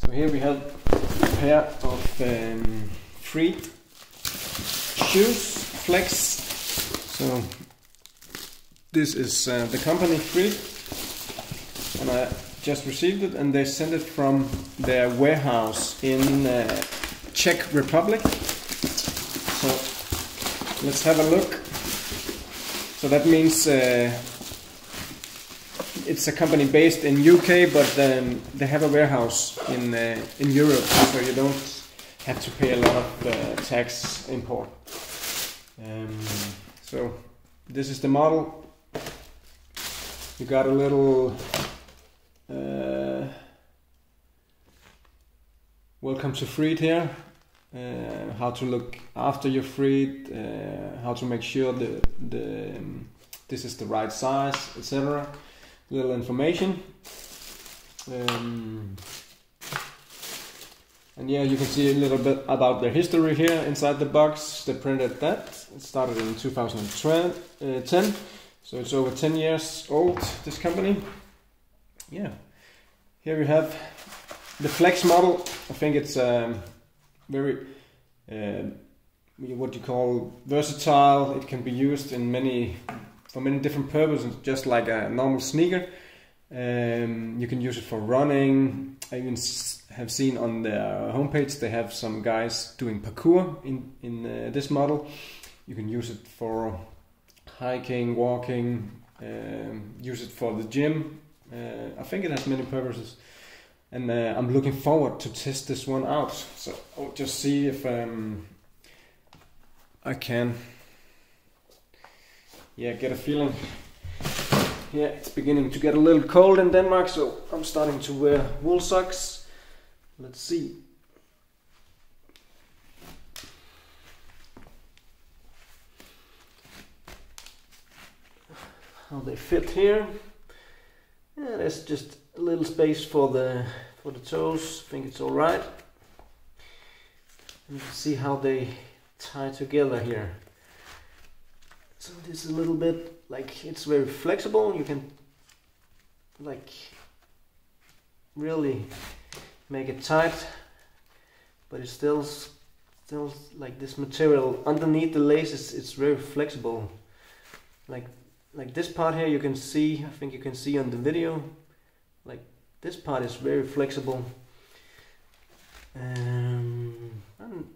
So here we have a pair of um, Freet shoes, Flex. So this is uh, the company Freet, and I just received it, and they sent it from their warehouse in uh, Czech Republic. So let's have a look. So that means uh, it's a company based in UK, but they have a warehouse in uh, in Europe, so you don't have to pay a lot of uh, tax import. Um, so this is the model. You got a little. Uh, welcome to Freet here. Uh, how to look after your Freet, uh, how to make sure that the um, this is the right size, etc. Little information. Um, and yeah, you can see a little bit about their history here inside the box. They printed that. It started in 2010, uh, so it's over 10 years old. This company. Yeah, here we have the Flex model. I think it's um, very uh, what you call versatile. It can be used in many for many different purposes, just like a normal sneaker. Um, you can use it for running. I even have seen on their homepage they have some guys doing parkour in in uh, this model. You can use it for hiking, walking. Um, use it for the gym. Uh, I think it has many purposes, and uh, I'm looking forward to test this one out. So I'll just see if um, I can. Yeah, get a feeling yeah, it's beginning to get a little cold in Denmark, so I'm starting to wear wool socks. Let's see. How they fit here. Yeah, there's just a little space for the for the toes. I think it's all right. You can see how they tie together here. So this is a little bit like it's very flexible. You can like really make it tight but it's still still like this material underneath the laces it's very flexible. Like like this part here you can see I think you can see on the video like this part is very flexible. Um, and,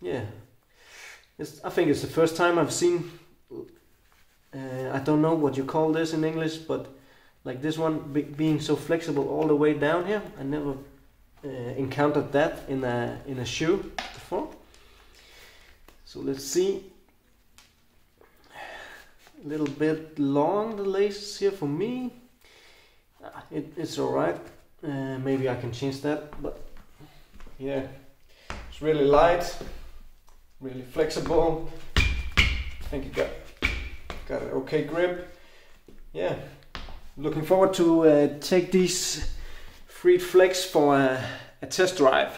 yeah it's, I think it's the first time I've seen uh, I don't know what you call this in English, but like this one be being so flexible all the way down here, I never uh, encountered that in a in a shoe before. So let's see. A little bit long the laces here for me. Uh, it, it's alright. Uh, maybe I can change that, but yeah, it's really light, really flexible. I think it got got an okay grip. Yeah, looking forward to uh, take these Freet Flex for a, a test drive.